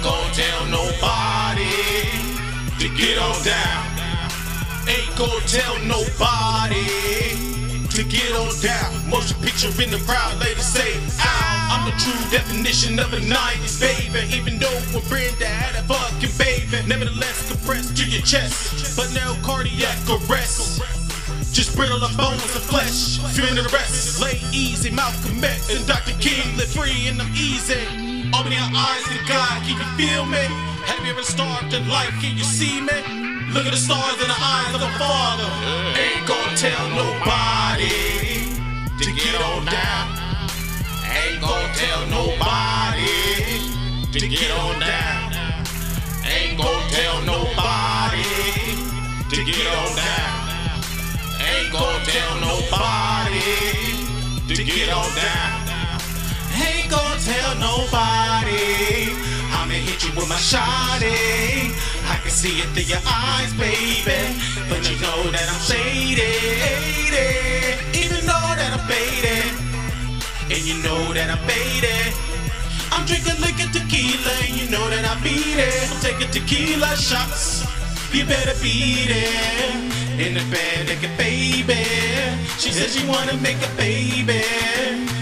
Ain't gonna tell nobody to get on down. Ain't gonna tell nobody to get on down. Motion picture in the crowd, ladies say, ow. I'm the true definition of a 90s baby. Even though when Brenda had a fucking baby, nevertheless compressed to your chest, but now cardiac arrest. Just brittle of bones and flesh, feeling the rest. Lay easy, Malcolm X and Dr. King live free and I'm easy. Open your eyes to God, can you feel me? Have you ever starved in life? Can you see me? Look at the stars in the eyes of the Father. Ain't gonna tell nobody to get on down. Ain't gonna tell nobody to get on down. Ain't gonna tell nobody to get on down. Ain't gonna tell nobody to get on down. With my shotty. I can see it through your eyes, baby. But you know that I'm shady. Even know that I'm faded. And you know that I'm faded. I'm drinking liquor tequila, and you know that I beat it. I'm taking tequila shots. You better beat it. In the bed, like a baby. She said she wanna make a baby.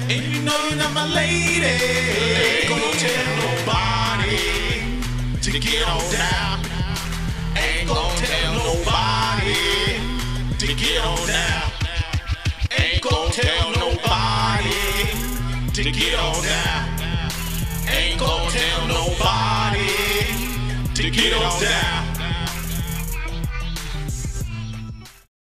And you know you're not my lady. To get on down. Ain't gonna tell nobody to get on down. Ain't gonna tell nobody to get on down. Ain't gonna tell nobody to get on down.